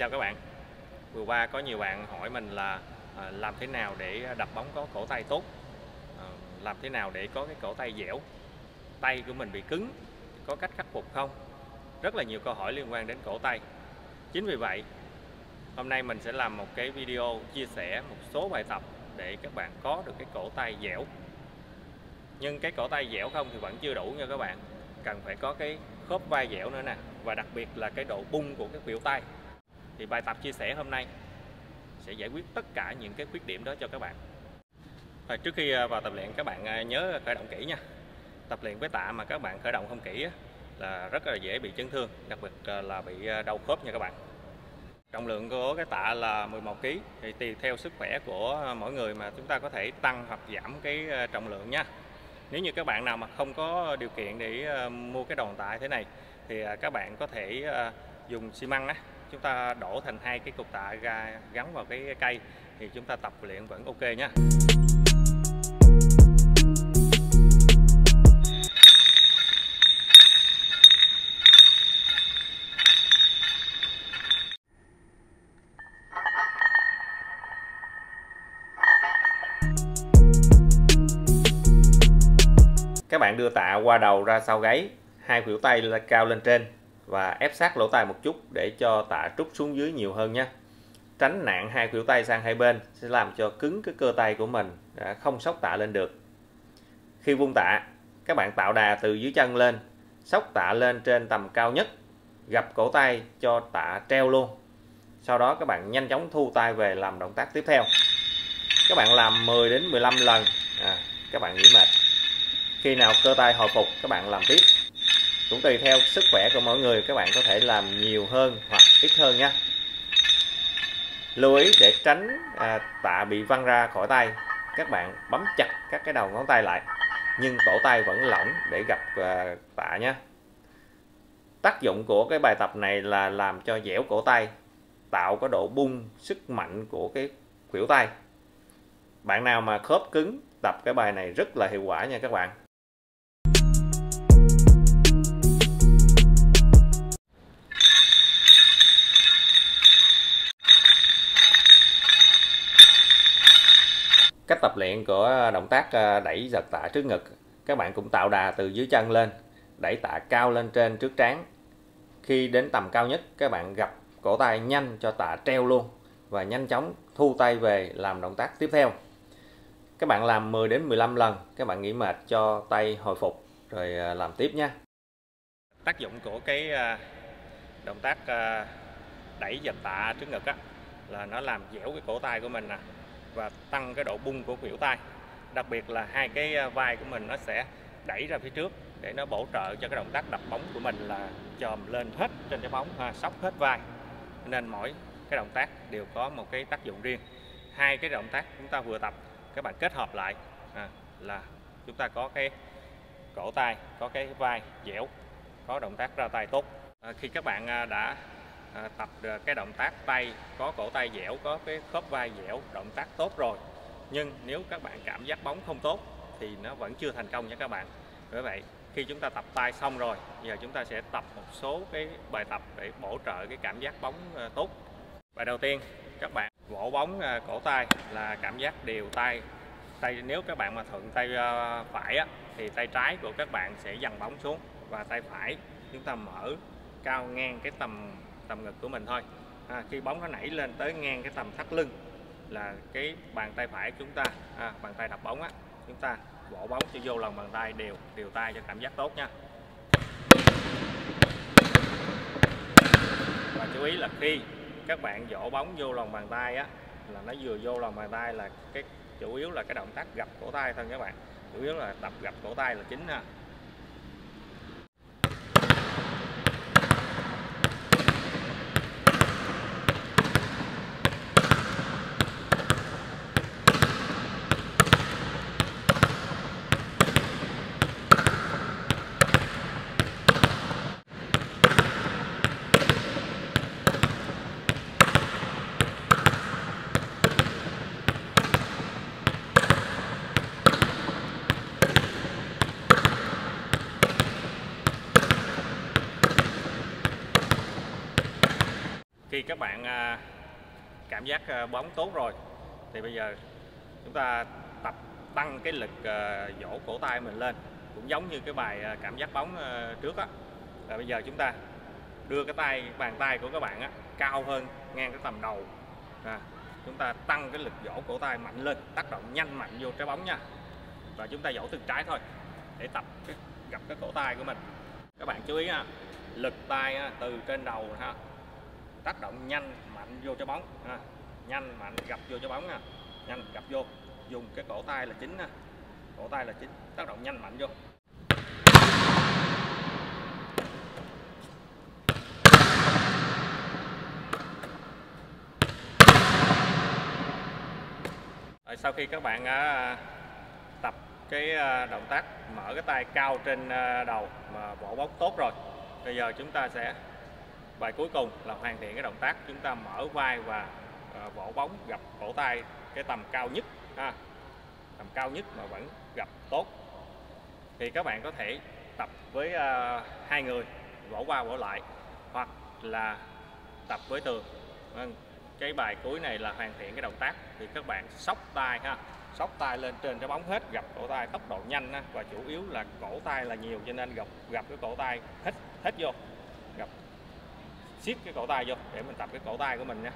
chào các bạn. Vừa qua có nhiều bạn hỏi mình là à, làm thế nào để đập bóng có cổ tay tốt? À, làm thế nào để có cái cổ tay dẻo? Tay của mình bị cứng, Có cách khắc phục không? Rất là nhiều câu hỏi liên quan đến cổ tay. Chính vì vậy, Hôm nay mình sẽ làm một cái video chia sẻ một số bài tập Để các bạn có được cái cổ tay dẻo. Nhưng cái cổ tay dẻo không thì vẫn chưa đủ nha các bạn. Cần phải có cái khớp vai dẻo nữa nè, Và đặc biệt là cái độ bung của cái khuỷu tay thì bài tập chia sẻ hôm nay sẽ giải quyết tất cả những cái khuyết điểm đó cho các bạn. Rồi, trước khi à, vào tập luyện các bạn à, nhớ khởi động kỹ nha. Tập luyện với tạ mà các bạn khởi động không kỹ là rất là dễ bị chấn thương đặc biệt à, là bị đau khớp nha các bạn. Trọng lượng của cái tạ là 11 kg thì tùy theo sức khỏe của mỗi người mà chúng ta có thể tăng hoặc giảm cái trọng lượng nha. Nếu như các bạn nào mà không có điều kiện để mua cái đòn tạ thế này thì các bạn có thể dùng xi măng á chúng ta đổ thành hai cái cục tạ ra, gắn vào cái cây, thì chúng ta tập luyện vẫn ok nhé các bạn đưa tạ qua đầu ra sau gáy, hai khuỷu tay là cao lên trên và ép sát lỗ tai một chút để cho tạ trút xuống dưới nhiều hơn nhé. Tránh nặng hai khuỷu tay sang hai bên sẽ làm cho cứng cái cơ tay của mình không sóc tạ lên được. Khi vung tạ các bạn tạo đà từ dưới chân lên sóc tạ lên trên tầm cao nhất gặp cổ tay cho tạ treo luôn. Sau đó các bạn nhanh chóng thu tay về làm động tác tiếp theo. Các bạn làm 10 đến 15 lần. À, các bạn nghỉ mệt. Khi nào cơ tay hồi phục các bạn làm tiếp cũng tùy theo sức khỏe của mỗi người các bạn có thể làm nhiều hơn hoặc ít hơn nha lưu ý để tránh à, tạ bị văng ra khỏi tay các bạn bấm chặt các cái đầu ngón tay lại nhưng cổ tay vẫn lỏng để gặp à, tạ nhé. Tác dụng của cái bài tập này là làm cho dẻo cổ tay tạo có độ bung sức mạnh của cái khuỷu tay. Bạn nào mà khớp cứng tập cái bài này rất là hiệu quả nha các bạn. Cách tập luyện của động tác ờ, đẩy, giật, tạ trước ngực. Các bạn cũng tạo đà từ dưới chân lên, đẩy tạ cao lên trên trước trán. Khi đến tầm cao nhất, các bạn gặp cổ tay nhanh cho tạ treo luôn và nhanh chóng thu tay về làm động tác tiếp theo. Các bạn làm 10 đến 15 lần, các bạn nghỉ mệt cho tay hồi phục, rồi ờ, làm tiếp nha. Tác dụng của cái ờ, động tác đẩy, giật, tạ trước ngực á, là nó làm dẻo cái cổ tay của mình nè và tăng cái độ bung của khuỷu tay. Đặc biệt là hai cái à, vai của mình nó sẽ đẩy ra phía trước để nó bổ trợ cho cái động tác đập bóng của mình là chồm lên hết trên trái bóng ha, sóc hết vai. Nên mỗi cái động tác đều có một cái tác dụng riêng. Hai cái động tác chúng ta vừa tập các bạn kết hợp lại à, là chúng ta có cái cổ tay có cái vai dẻo có động tác ra tay tốt. À, khi các bạn à, đã à, tập cái động tác tay có cổ tay dẻo có cái khớp vai dẻo động tác tốt rồi. Nhưng nếu các bạn cảm giác bóng không tốt thì nó vẫn chưa thành công nha các bạn. Bởi vậy khi chúng ta tập tay xong rồi giờ chúng ta sẽ tập một số cái bài tập để bổ trợ cái cảm giác bóng à, tốt. Bài đầu tiên các bạn vỗ bóng à, cổ tay là cảm giác đều tay. Tay nếu các bạn mà thuận tay à, phải á, thì tay trái của các bạn sẽ dằn bóng xuống và tay phải. Chúng ta mở cao ngang cái tầm tầm ngực của mình thôi. À, khi bóng nó nảy lên tới ngang cái tầm thắt lưng là cái bàn tay phải chúng ta à, bàn tay đập bóng á chúng ta vỗ bóng cho vô lòng bàn tay đều đều tay cho cảm giác tốt nha. Và chú ý là khi các bạn vỗ bóng vô lòng bàn tay á là nó vừa vô lòng bàn tay là cái chủ yếu là cái động tác gập cổ tay thôi các bạn. Chủ yếu là tập gập cổ tay là chính ha. Khi các bạn à, cảm giác à, bóng tốt rồi thì bây giờ chúng ta tập tăng cái lực à, dỗ cổ tay mình lên cũng giống như cái bài cảm giác bóng trước á. Và bây giờ chúng ta đưa cái tay bàn tay của các bạn á, cao hơn ngang cái tầm đầu. À, chúng ta tăng cái lực dỗ cổ tay mạnh lên tác động nhanh mạnh vô trái bóng nha. Và chúng ta dỗ từ trái thôi để tập cái, gặp cái cổ tay của mình. Các bạn chú ý ha lực tay từ trên đầu ha tác động nhanh, mạnh vô trái bóng, ha. nhanh, mạnh gặp vô trái bóng nha nhanh gặp vô. Dùng cái cổ tay là chính, ha. Cổ tay là chính. Tác động nhanh, mạnh vô. Rồi sau khi các bạn à, tập cái à, động tác mở cái tay cao trên à, đầu mà vỗ bóng tốt rồi, bây giờ chúng ta sẽ bài cuối cùng là hoàn thiện cái động tác chúng ta mở vai và à, vỗ bóng gặp cổ tay, cái tầm cao nhất, ha. Tầm cao nhất mà vẫn gặp tốt. Thì các bạn có thể tập với à, hai người, vỗ qua vỗ lại, hoặc là tập với tường. Vâng, cái bài cuối này là hoàn thiện cái động tác thì các bạn sóc tay, ha. Sóc tay lên trên cái bóng hết, gặp cổ tay tốc độ nhanh, ha. và chủ yếu là cổ tay là nhiều cho nên gặp gặp cái cổ tay hết hết vô, gặp siết cái cổ tay vô để mình tập cái cổ tay của mình nha.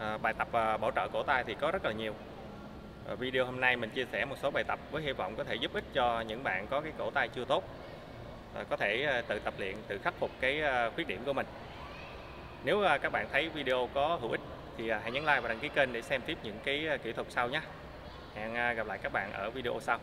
À, bài tập à, bảo trợ cổ tay thì có rất là nhiều. À, video hôm nay mình chia sẻ một số bài tập với hy vọng có thể giúp ích cho những bạn có cái cổ tay chưa tốt à, có thể à, tự tập luyện tự khắc phục cái à, khuyết điểm của mình. Nếu à, các bạn thấy video có hữu ích thì à, hãy nhấn like và đăng ký kênh để xem tiếp những cái à, kỹ thuật sau nhé. Hẹn à, gặp lại các bạn ở video sau.